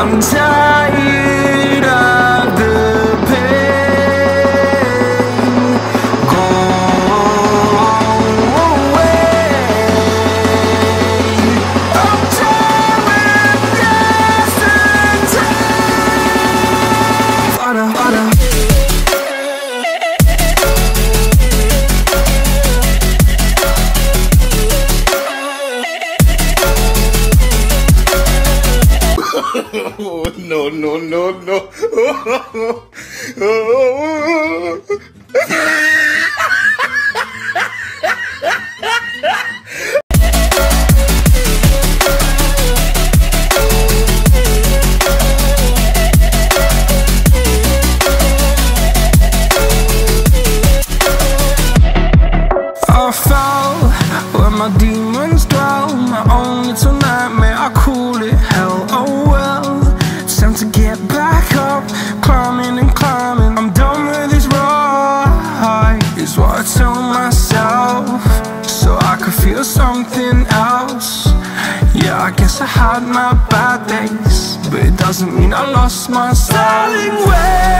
I'm tired no, no, no, no. I fell where my demons dwell My own little feel something else. Yeah, I guess I had my bad days But it doesn't mean I lost my style Darling,